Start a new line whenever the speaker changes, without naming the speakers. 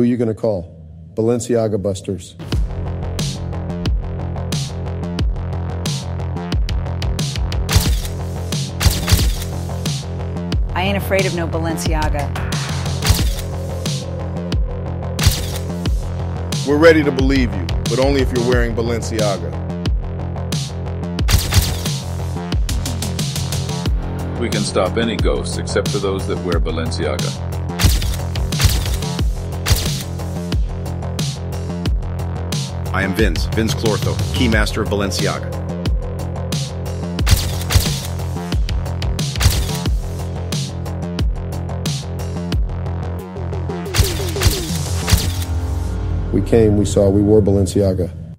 Who are you gonna call? Balenciaga Busters.
I ain't afraid of no Balenciaga.
We're ready to believe you, but only if you're wearing Balenciaga.
We can stop any ghosts except for those that wear Balenciaga.
I am Vinz, Vinz Clortho, Keymaster of Balenciaga.
We came, we saw, we wore Balenciaga.